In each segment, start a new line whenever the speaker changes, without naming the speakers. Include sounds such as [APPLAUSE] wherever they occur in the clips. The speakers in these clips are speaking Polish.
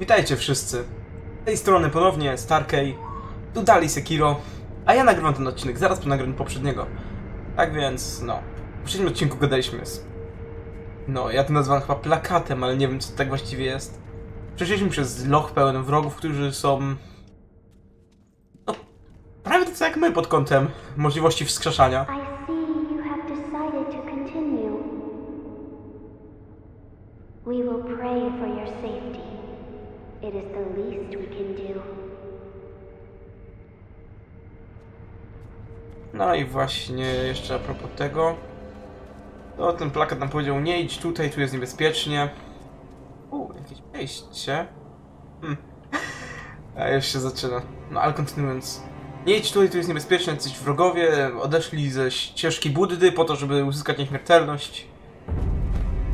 Witajcie wszyscy. Z tej strony ponownie Starkey, tu dalej Sekiro, a ja nagrywam ten odcinek zaraz po nagraniu poprzedniego. Tak więc, no, w poprzednim odcinku gadaliśmy z... No, ja to nazywam chyba plakatem, ale nie wiem co to tak właściwie jest. Przeszliśmy przez loch pełen wrogów, którzy są... No, prawie tacy jak my pod kątem możliwości wskrzeszania.
We will pray
No i właśnie jeszcze a propos tego. To ten plakat nam powiedział, nie idź tutaj, tu jest niebezpiecznie. U, jakieś wejście. Hmm. [LAUGHS] A już się zaczyna. No ale kontynuując. Nie idź tutaj, tu jest niebezpiecznie, jacyś wrogowie odeszli ze ścieżki Buddy po to, żeby uzyskać nieśmiertelność.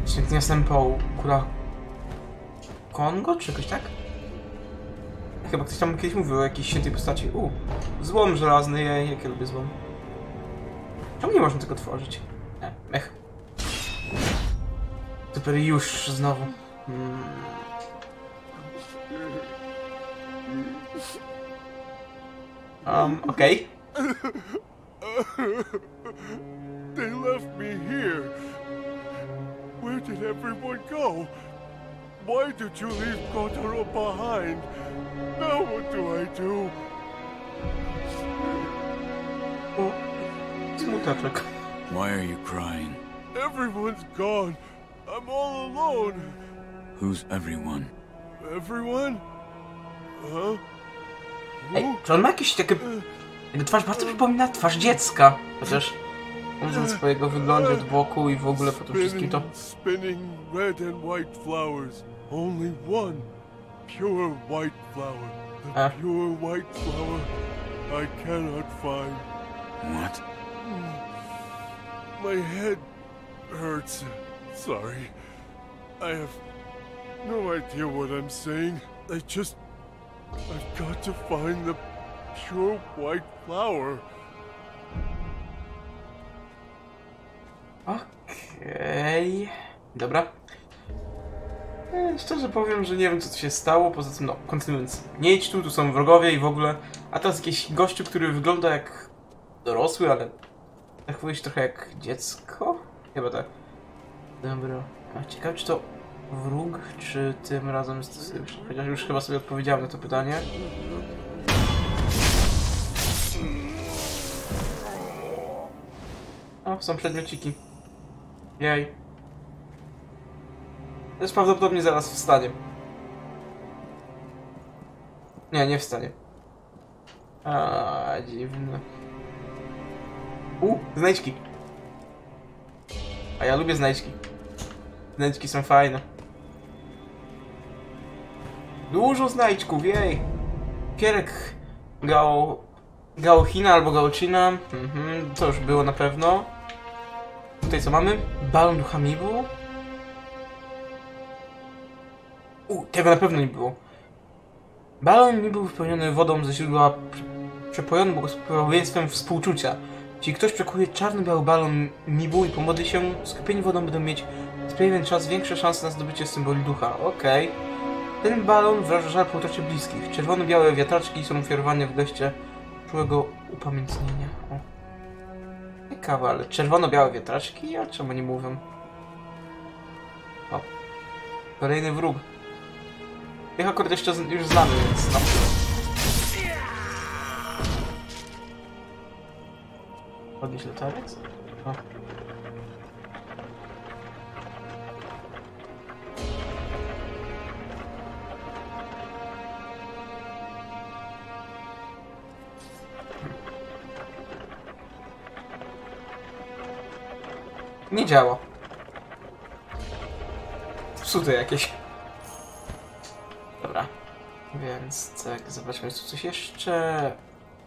Święty następał kura... Kongo, czy jakoś tak? Chyba ktoś tam kiedyś mówił o jakiejś świętej postaci. U, złom żelazny, jej, jak ja lubię złom. Czemu nie można tego tworzyć? Nie, mech. Super, już znowu. Hmm. Um, okej.
They left me here. Where did everyone go? Why did you leave Kotaro behind? Now what do I do?
O, smuteczek.
Why are you crying?
Everyone's gone. I'm all alone.
Who's everyone?
Everyone? Huh?
Ej, czy on ma jakieś takie... Jego twarz bardzo przypomina twarz dziecka. Chociaż... Widząc po jego wyglądzie od boku i w ogóle po tym wszystkim to...
Spinning, spinning red and white flowers. Only one pure white flower. The pure white flower I cannot find.
What?
My head hurts. Sorry. I have no idea what I'm saying. I just. I've got to find the pure white flower.
Okej... Dobra. E, szczerze powiem, że nie wiem co tu się stało, poza tym no, kontynuując. Nie idź tu, tu są wrogowie i w ogóle. A teraz jakiś gościu, który wygląda jak dorosły, ale tak powiedzieć trochę jak dziecko? Chyba tak. Dobra. A ciekawe czy to wróg, czy tym razem jest? Chociaż już chyba sobie odpowiedziałem na to pytanie. O, są przedmiociki. Jej. Też prawdopodobnie zaraz wstanie. Nie, nie wstanie. A, dziwne. U, znajdźki. A ja lubię znajdźki. Znajdźki są fajne. Dużo znajdźków, jej. Kierek Gao... Gaochina albo Gaochina. Mhm, to już było na pewno. Tutaj co mamy? Balon do Hamibu. U, tego na pewno nie było. Balon nie był wypełniony wodą ze źródła prze- przepojony błogosławieństwem współczucia. Jeśli ktoś przekuje czarno-biały balon Mibu i pomodli się, skupieni wodą będą mieć przez pewien czas większe szanse na zdobycie symboli ducha. Okej. Ten balon wyraża żal po utracie bliskich. Czerwono-białe wiatraczki są ofiarowane w geście czułego upamiętnienia. O. Ciekawe, ale czerwono-białe wiatraczki? A czemu nie mówią? O. Kolejny wróg. Ich akurat jeszcze z- już znamy, więc no. Podnieś latariec? O. Nie działa. Psute jakieś. Dobra. Więc tak, zobaczmy, jest tu coś jeszcze.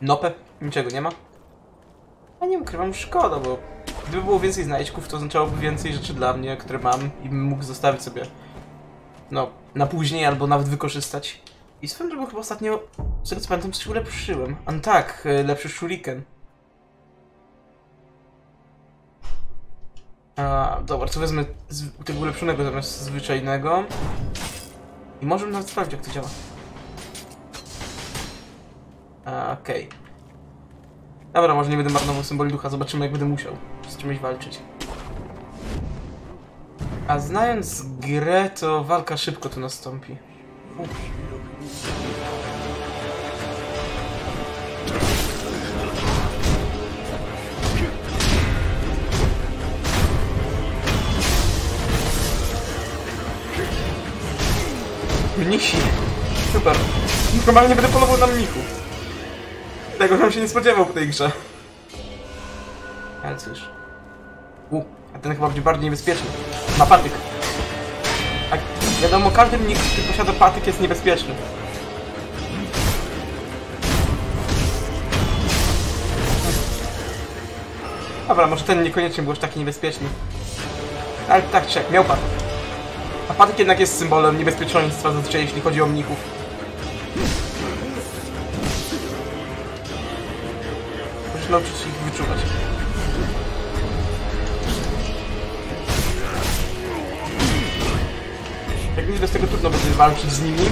Nope, niczego nie ma. Ukrywam, szkoda, bo gdyby było więcej znajdźków, to oznaczałoby więcej rzeczy dla mnie, które mam i bym mógł zostawić sobie, no, na później albo nawet wykorzystać. I swoją drogą chyba ostatnio, z tego co pamiętam, coś ulepszyłem. A no tak, y, lepszy shuriken. A, dobra, to wezmę z, tego ulepszonego zamiast zwyczajnego. I możemy nawet sprawdzić, jak to działa. Okej. Dobra, może nie będę marnował symboli ducha, zobaczymy jak będę musiał z czymś walczyć. A znając grę, to walka szybko tu nastąpi. Mnisi. Super. Normalnie będę polował na mnichów. Tego bym się nie spodziewał po tej grze. Ale cóż. U, a ten chyba będzie bardziej niebezpieczny. Ma patyk. A wiadomo, każdy mnich, który posiada patyk jest niebezpieczny. Dobra, może ten niekoniecznie był już taki niebezpieczny. Ale tak czy miał patyk. A patyk jednak jest symbolem niebezpieczeństwa zazwyczaj jeśli chodzi o mnichów. Nauczyć się ich wyczuwać. Jak widzę, bez tego trudno będzie walczyć z nimi.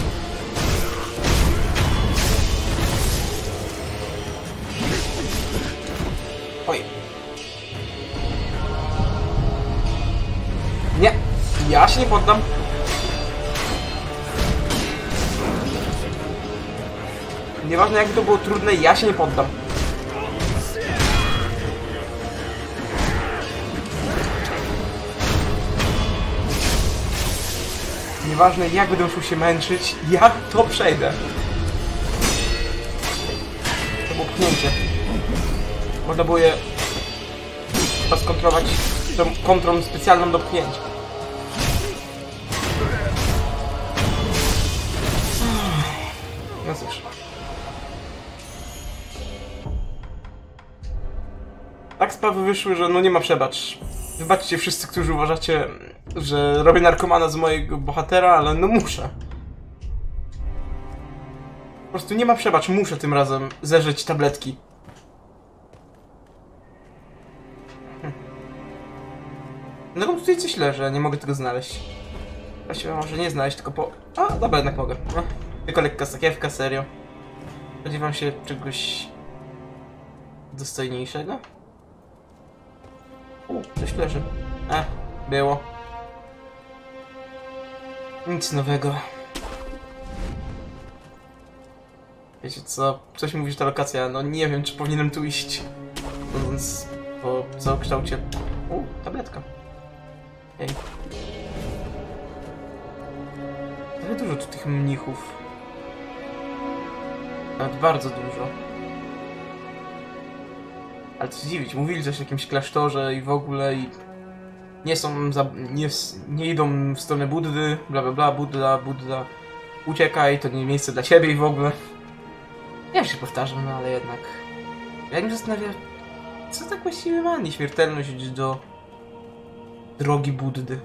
Oj. Nie, ja się nie poddam. Nieważne jak to było trudne, ja się nie poddam. Nieważne jak będę musiał się męczyć, ja to przejdę. To było pchnięcie. Można było je chyba skontrolować tą kontrą specjalną do pchnięcia. No cóż. Tak sprawy wyszły, że no nie ma przebacz. Wybaczcie wszyscy, którzy uważacie, że robię narkomana z mojego bohatera, ale no muszę. Po prostu nie ma przebacz, muszę tym razem zerzeć tabletki. Hm. No tutaj coś leży, nie mogę tego znaleźć. Właściwie może nie znaleźć, tylko po... A, dobra, jednak mogę. No. Tylko lekka sakiewka, serio. Spodziewam się czegoś... dostojniejszego? U, coś leży. E, było. Nic nowego. Wiecie co? Coś mówi, że ta lokacja, no nie wiem, czy powinienem tu iść. Sądząc po całokształcie... U, tabletka. Ej. Trochę dużo tu tych mnichów. Nawet bardzo dużo. Ale co dziwić, mówili coś o jakimś klasztorze i w ogóle i... Nie są za... nie, nie idą w stronę Buddy, bla bla bla, Budda, Budda. Uciekaj, to nie miejsce dla ciebie i w ogóle. Ja się powtarzam, no ale jednak... Ja mnie zastanawia, co tak właściwie ma nieśmiertelność do... drogi Buddy.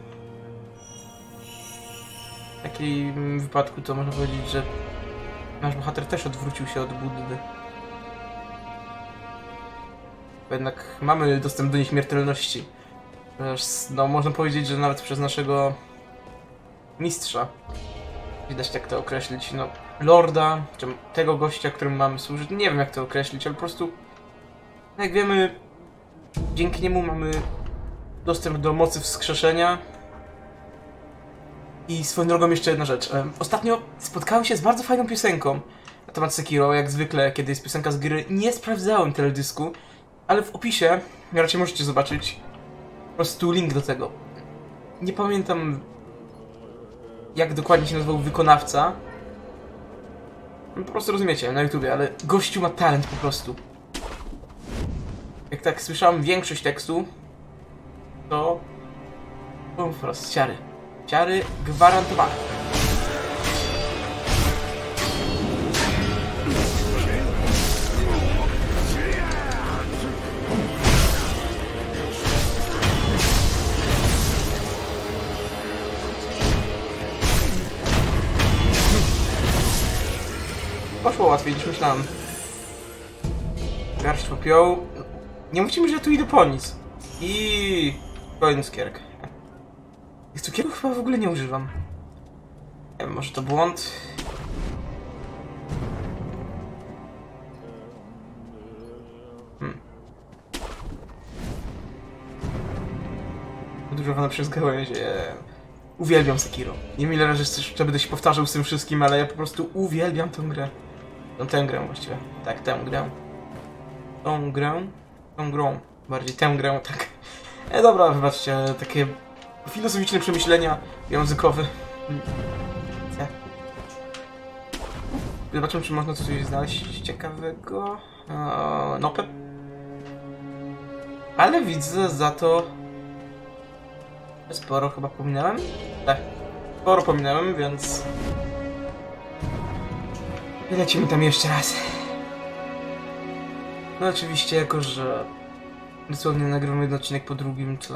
W takim wypadku to można powiedzieć, że nasz bohater też odwrócił się od Buddy. Bo jednak mamy dostęp do nieśmiertelności. No, można powiedzieć, że nawet przez naszego mistrza. Widać jak to określić. No, lorda, czy tego gościa, którym mamy służyć. Nie wiem jak to określić, ale po prostu. Jak wiemy, dzięki niemu mamy dostęp do mocy wskrzeszenia. I swoją drogą jeszcze jedna rzecz. Ostatnio spotkałem się z bardzo fajną piosenką na temat Sekiro. Jak zwykle, kiedy jest piosenka z gry, nie sprawdzałem teledysku, ale w opisie raczej możecie zobaczyć po prostu link do tego. Nie pamiętam jak dokładnie się nazywał wykonawca. No, Po prostu rozumiecie, na YouTubie, ale gościu ma talent po prostu. Jak tak słyszałem większość tekstu, to... Po prostu, ciary. Ciary gwarantowane. Łatwiej myślałem. Garść popiołu. Nie mi, że tu idę po nic. I... Kolejny skierek. Tych cukierów chyba w ogóle nie używam. Nie wiem, może to błąd? Hmm. Podróżowana przez gałęzie. Uwielbiam Sekiro. Nie wiem ile razy chcesz, że będę się powtarzał z tym wszystkim, ale ja po prostu uwielbiam tę grę. No tę grę właściwie. Tak, tę grę. Tą grę. Tą grą. Bardziej tę grę, tak. E, dobra, wybaczcie, takie filozoficzne przemyślenia językowe. Ja. Zobaczymy, czy można coś znaleźć ciekawego. Eee, nope. Ale widzę za to... Sporo chyba pominąłem? Tak. Sporo pominąłem, więc... Lecimy tam jeszcze raz. No oczywiście, jako że dosłownie nagrywam jeden odcinek po drugim, to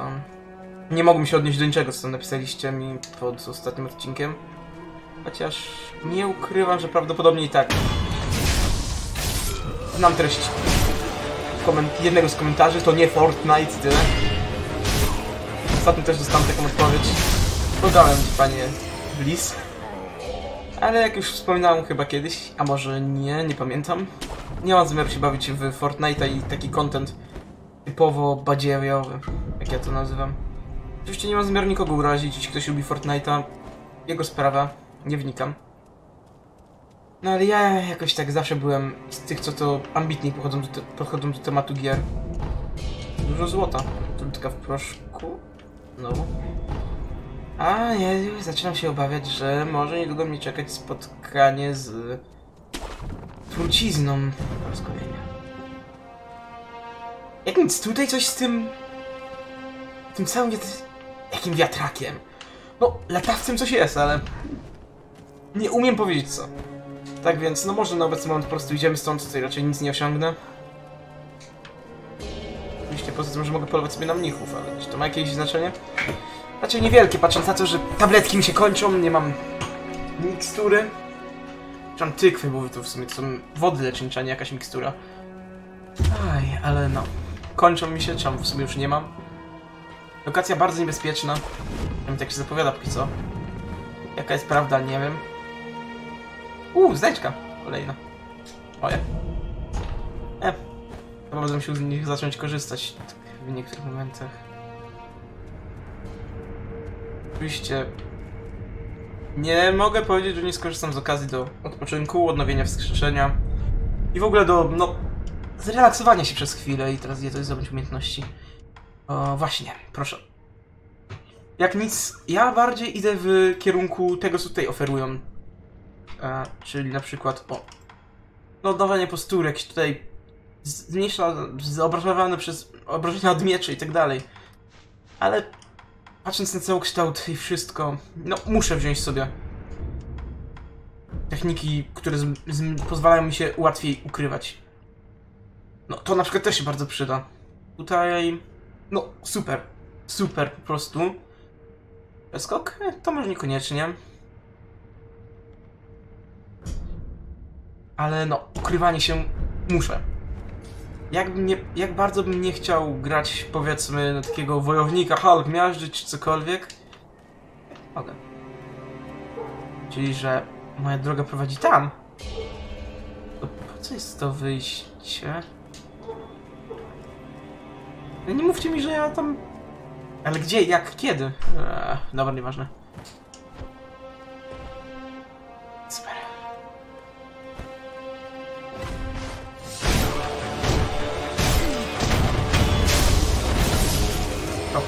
nie mogłem się odnieść do niczego, co napisaliście mi pod ostatnim odcinkiem. Chociaż nie ukrywam, że prawdopodobnie i tak. Znam treść koment- jednego z komentarzy, to nie Fortnite, tyle. Ostatnio też dostałem taką odpowiedź. Podałem ci, panie Bliss. Ale jak już wspominałem chyba kiedyś, a może nie, nie pamiętam. Nie mam zamiaru się bawić w Fortnite'a i taki content typowo badziewiawy, jak ja to nazywam. Oczywiście nie mam zamiaru nikogo urazić, jeśli ktoś lubi Fortnite'a, jego sprawa, nie wnikam. No ale ja jakoś tak zawsze byłem z tych, co to ambitniej podchodzą do, te, do tematu gier. Dużo złota, trudka w proszku, znowu. A nie, zaczynam się obawiać, że może niedługo mnie czekać spotkanie z trucizną rozkowienia. Jak nic, tutaj coś z tym... tym całym wiatr... jakim wiatrakiem. No, latawcem coś jest, ale... Nie umiem powiedzieć co. Tak więc, no może na obecny moment po prostu idziemy stąd, tutaj raczej nic nie osiągnę. Oczywiście poza tym, że mogę polować sobie na mnichów, ale czy to ma jakieś znaczenie? Raczej niewielkie, patrząc na to, że tabletki mi się kończą, nie mam mikstury. Czy mam tykwy, bo to w sumie to są wody lecznicze, a nie jakaś mikstura. Aj, ale no. Kończą mi się, czemu w sumie już nie mam. Lokacja bardzo niebezpieczna. Nie wiem, tak się zapowiada póki co. Jaka jest prawda, nie wiem. Uuu, znajdźka. Kolejna. Moje. E. Chyba będę musiał z nich zacząć korzystać w niektórych momentach. Oczywiście nie mogę powiedzieć, że nie skorzystam z okazji do odpoczynku, odnowienia wskrzeszenia i w ogóle do, no, zrelaksowania się przez chwilę i teraz je to zdobyć umiejętności. O, właśnie, proszę. Jak nic, ja bardziej idę w kierunku tego, co tutaj oferują. E, czyli na przykład, o, no, odnowienie postury, jakieś tutaj zmniejsza, zobrazowane przez obrażenia od mieczy i tak dalej. Ale patrząc na całokształt i wszystko, no muszę wziąć sobie techniki, które pozwalają mi się łatwiej ukrywać. No to na przykład też się bardzo przyda. Tutaj, no super, super po prostu. Skok? E, To może niekoniecznie. Ale no, ukrywanie się muszę. Jak, nie, jak bardzo bym nie chciał grać, powiedzmy, na takiego wojownika, Hulk, miażdżyć czy cokolwiek, mogę. Czyli, że moja droga prowadzi tam. To po co jest to wyjście? No nie mówcie mi, że ja tam... Ale gdzie, jak, kiedy? Eee, dobra, nieważne.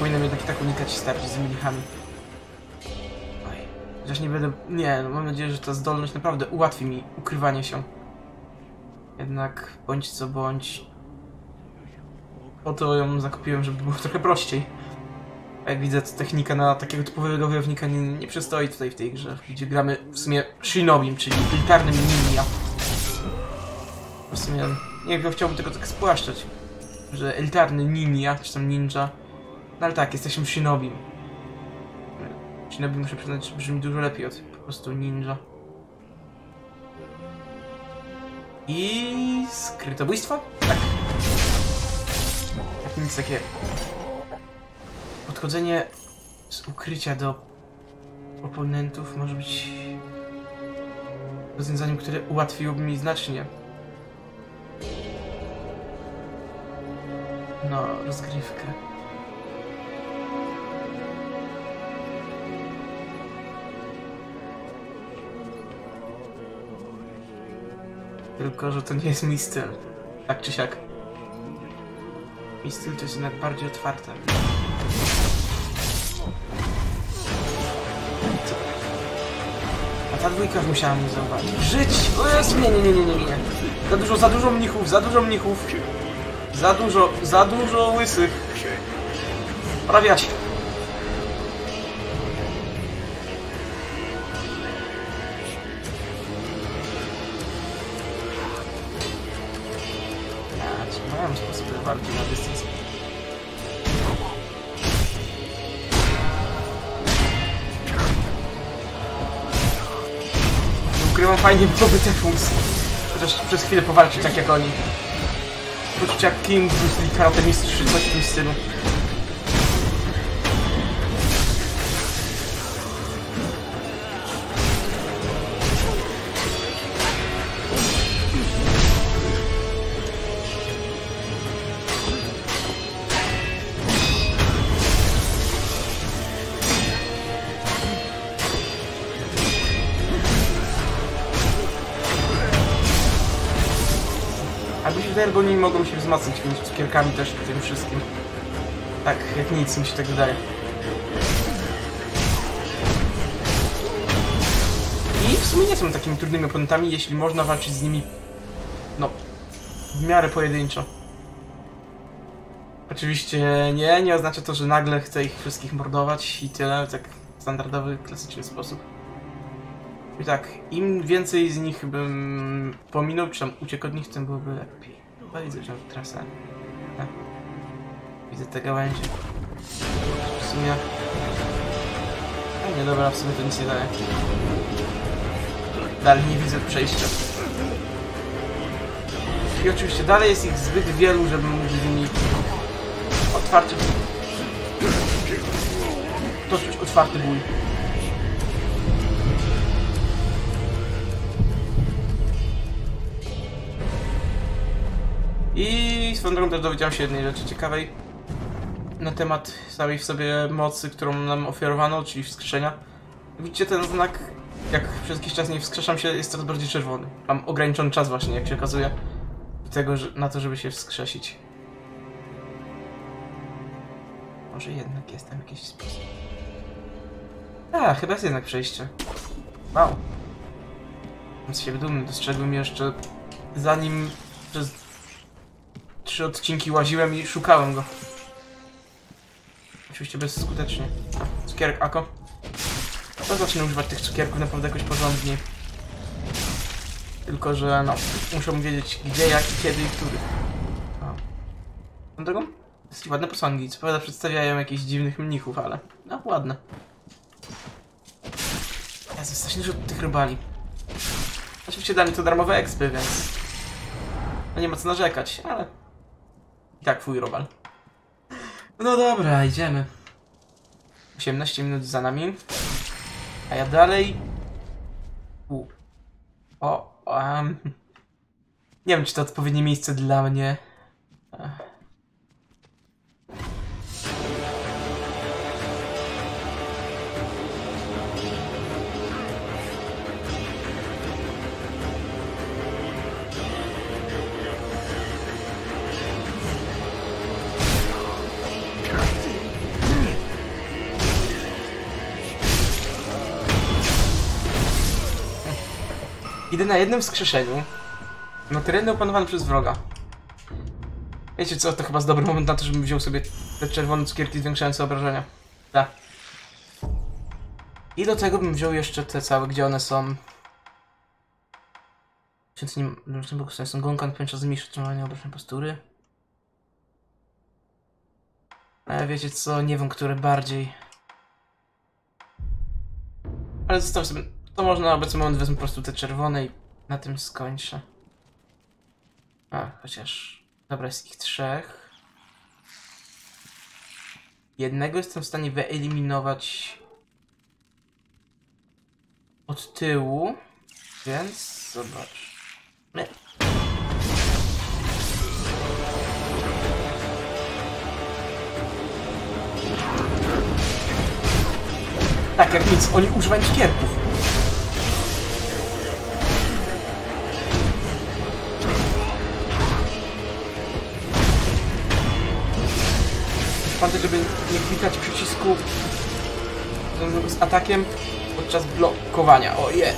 Powinienem jednak tak unikać i starć z mnichami. Oj, chociaż nie będę... Nie, no mam nadzieję, że ta zdolność naprawdę ułatwi mi ukrywanie się. Jednak, bądź co bądź... Po to ją zakupiłem, żeby było trochę prościej. A jak widzę, to technika na takiego typowego wojownika nie, nie przystoi tutaj w tej grze, gdzie gramy w sumie Shinobim, czyli militarnym ninja. W sumie nie wiem, chciałbym tego tak spłaszczać, że elitarny ninja, czy tam ninja, no ale tak, jesteśmy Shinobim. Shinobi muszę przyznać, że brzmi dużo lepiej od po prostu ninja. I skrytobójstwo? Tak. Tak nic takiego. Podchodzenie z ukrycia do oponentów może być rozwiązaniem, które ułatwiłoby mi znacznie. No, rozgrywkę. Tylko, że to nie jest mój styl. Tak czy siak. Mój styl to jest jednak bardziej otwarte. A ta dwójka już musiała mnie zauważyć. Żyć! O Jezu, nie, nie, nie, nie, nie, nie. Za dużo, za dużo mnichów, za dużo mnichów. Za dużo, za dużo łysych. Prawiać. Walki na dystans. Ukrywam fajnie byłoby te funkcje. Chociaż przez chwilę powalczyć tak jak oni. Poczuć jak King Bruce Lee Karate Mistrz coś w tym stylu. A mi się wydaje, bo oni mogą się wzmacniać tymi cukierkami też tym wszystkim. Tak, jak nic mi się tak wydaje. I w sumie nie są takimi trudnymi oponentami, jeśli można walczyć z nimi, no, w miarę pojedynczo. Oczywiście nie, nie oznacza to, że nagle chcę ich wszystkich mordować i tyle, tak w standardowy, klasyczny sposób. I tak, im więcej z nich bym pominął, czy tam uciekł od nich, tym byłoby lepiej. Chyba widzę, że trasa. Tak. Widzę te gałęzie. W sumie... A nie, dobra, w sumie to nic nie daje. Dalej nie widzę przejścia. I oczywiście dalej jest ich zbyt wielu, żebym mógł z nimi otwarcie... Toczyć otwarty bój. I swoją drogą też dowiedziałem się jednej rzeczy ciekawej na temat samej w sobie mocy, którą nam ofiarowano, czyli wskrzeszenia. Widzicie ten znak? Jak przez jakiś czas nie wskrzeszam się, jest coraz bardziej czerwony. Mam ograniczony czas właśnie, jak się okazuje, tego, że, na to, żeby się wskrzesić. Może jednak jest tam jakiś sposób. A, chyba jest jednak przejście. Wow. Więc się dumny, dostrzegłem jeszcze zanim przez trzy odcinki łaziłem i szukałem go. Oczywiście bezskutecznie. Cukierek Ako. To zacznę używać tych cukierków naprawdę jakoś porządnie. Tylko, że no, muszę wiedzieć gdzie, jak, kiedy i który. Tą drogą? Dosyć ładne posągi. Co prawda przedstawiają jakichś dziwnych mnichów, ale no ładne. Jezu, strasznie dużo tych robali. Oczywiście dali to darmowe expy, więc... No nie ma co narzekać, ale... I tak twój robal. No dobra, idziemy. 18 minut za nami. A ja dalej... U. O, um... Nie wiem, czy to odpowiednie miejsce dla mnie. Ech. Idę na jednym wskrzeszeniu. Na terenie opanowane przez wroga. Wiecie co, to chyba jest dobry moment na to, żebym wziął sobie te czerwone cukierki zwiększające obrażenia. Tak. I do tego bym wziął jeszcze te całe, gdzie one są. Święty nim, różnym boku są gonkan, pięcza zmniejszy utrzymywanie obrażeń postury. Ale wiecie co, nie wiem, które bardziej. Ale zostaw sobie. To można na obecny moment wezmę po prostu te czerwone i na tym skończę. A, chociaż. Dobra, jest ich trzech. Jednego jestem w stanie wyeliminować. od tyłu, więc zobacz. Nie. Tak, jak nic, oni używają szkierków. Pamiętaj, żeby nie klikać przycisku z atakiem podczas blokowania. O je!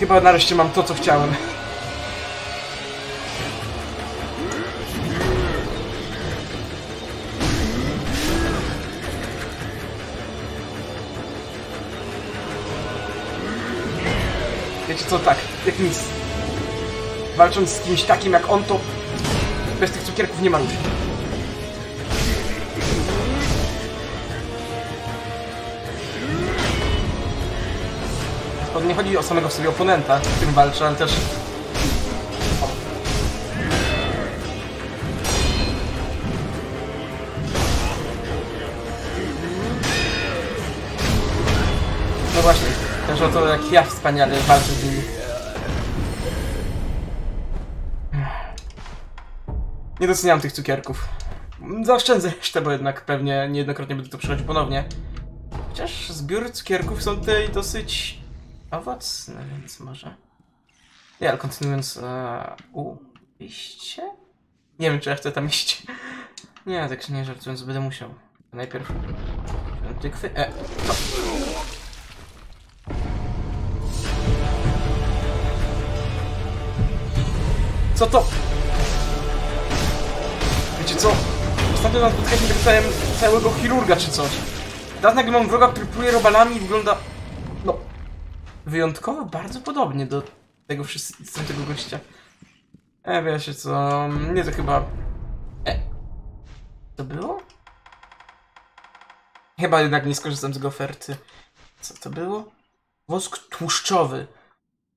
Chyba nareszcie mam to, co chciałem. Co, tak, jak nic. Walcząc z kimś takim jak on, to bez tych cukierków nie ma ludzi. To nie chodzi o samego sobie oponenta, z którym walczę, ale też... też o to jak ja wspaniale walczę z nimi. Nie doceniam tych cukierków. Zaoszczędzę resztę, bo jednak pewnie niejednokrotnie będę to przychodził ponownie. Chociaż zbiór cukierków są tutaj dosyć owocne, więc może... Nie, ale kontynuując... E, u, iście? Nie wiem, czy ja chcę tam iść. Nie, tak nie żartując, będę musiał. Najpierw... Tykwy... E, no. Co to? Wiecie co? Ostatnio na spotkaniu dostałem całego chirurga czy coś. Teraz nagle mam wroga, który pluje robalami i wygląda... No... Wyjątkowo bardzo podobnie do tego wszystkiego, tego gościa. E, wiecie co... Nie, to chyba... E... To było? Chyba jednak nie skorzystam z jego oferty. Co to było? Wosk tłuszczowy.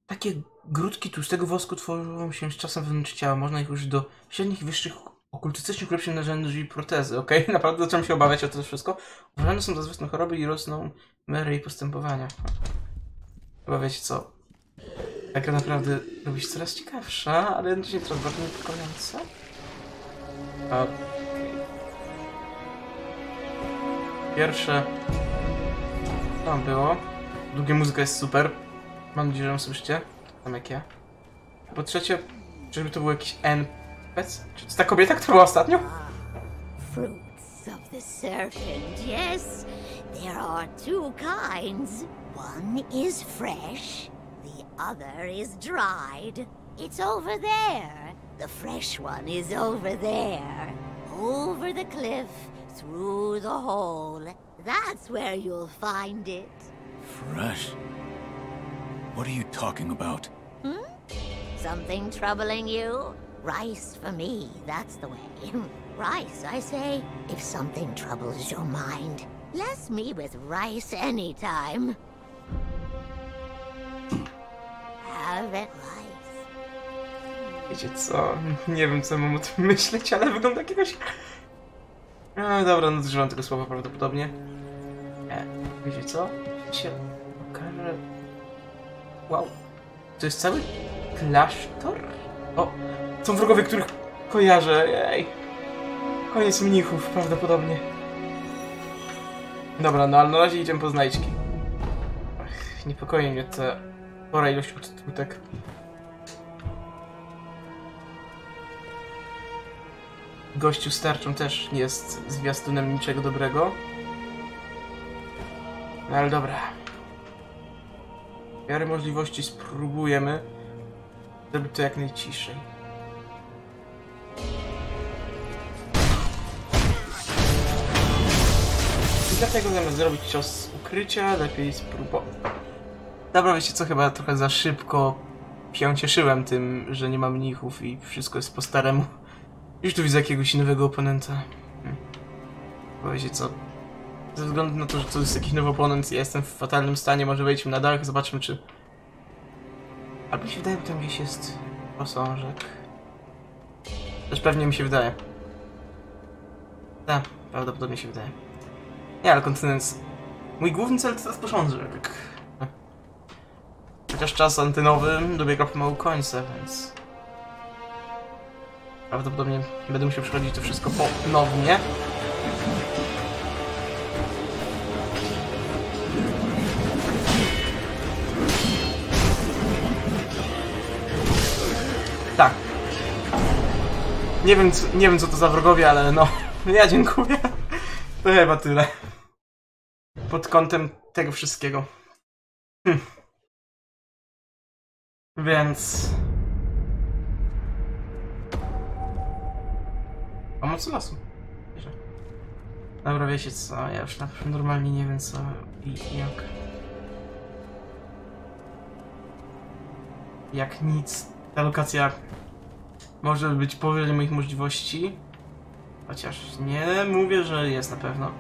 Takie grudki tłustego wosku tworzą się z czasem wewnątrz ciała. Można ich użyć do średnich i wyższych okultystycznych ulepszeń narzędzi i protezy. Okej, [LAUGHS] naprawdę zacząłem się obawiać o to wszystko. Uważane są za zwykłe choroby i rosną miarę jej postępowania. Chyba wiecie co? Ta gra naprawdę robi się coraz ciekawsza, ale jednocześnie coraz bardziej niepokojąca. Okej. Pierwsze... Tam było? Długie muzyka jest super. Mam nadzieję, że ją słyszycie. Tam jak ja. A po trzecie, żeby to był jakiś NPC? Czy to ta kobieta, która była ostatnio?
Fruits of the serpent, yes. There are two kinds. One is fresh, the other is dried. It's over there. The fresh one is over there. Over the cliff, through the hole. That's where you'll find it.
Fresh? What are you talking about? Hmm?
Something troubling you? Rice for me, that's the way. [LAUGHS] rice, I say. If something troubles your mind, bless me with rice anytime. Have it rice.
Wiecie co? Nie wiem, co mam o tym myśleć, ale wygląda jakiegoś... No dobra, nadużywam tego słowa prawdopodobnie. E, wiecie co? Się okaże... Wow. To jest cały klasztor? O, są wrogowie, których kojarzę. Jej. Koniec mnichów, prawdopodobnie. Dobra, no ale na razie idziemy po znajdźki. Ach, niepokoi mnie ta spora ilość odtrutek. Gościu z tarczą też nie jest zwiastunem niczego dobrego. No ale dobra. W miarę możliwości spróbujemy zrobić to jak najciszej. I dlatego zamiast zrobić cios ukrycia, lepiej spróbować. Dobra, wiecie co, chyba trochę za szybko się cieszyłem tym, że nie ma mnichów i wszystko jest po staremu. Już tu widzę jakiegoś nowego oponenta. Hmm. Wiecie co, ze względu na to, że to jest jakiś nowy oponent, ja jestem w fatalnym stanie, może wejdźmy na dach, zobaczmy czy... Albo się wydaje, że tam gdzieś jest posążek. Też pewnie mi się wydaje. Tak, prawdopodobnie się wydaje. Nie, ale kontynuując. Mój główny cel to teraz porządek. Chociaż czas antenowy dobiega pomału końca, więc... Prawdopodobnie będę musiał przechodzić to wszystko ponownie. Tak. Nie wiem, co, nie wiem co to za wrogowie, ale no, [LAUGHS] ja dziękuję. To chyba tyle. Pod kątem tego wszystkiego. Hm. Więc... Pomoc lasu. Dobra, wiecie co, ja już na- normalnie nie wiem co i jak. Jak nic. Lokacja może być powyżej moich możliwości. Chociaż nie mówię, że jest na pewno.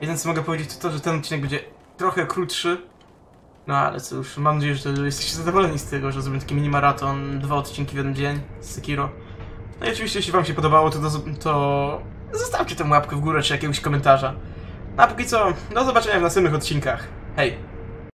Jedyne co mogę powiedzieć to to, że ten odcinek będzie trochę krótszy. No ale cóż, mam nadzieję, że jesteście zadowoleni z tego, że zrobię taki mini maraton, dwa odcinki w jeden dzień z Sekiro. No i oczywiście, jeśli wam się podobało, to, to zostawcie tę łapkę w górę czy jakiegoś komentarza. No a póki co, do zobaczenia w następnych odcinkach. Hej!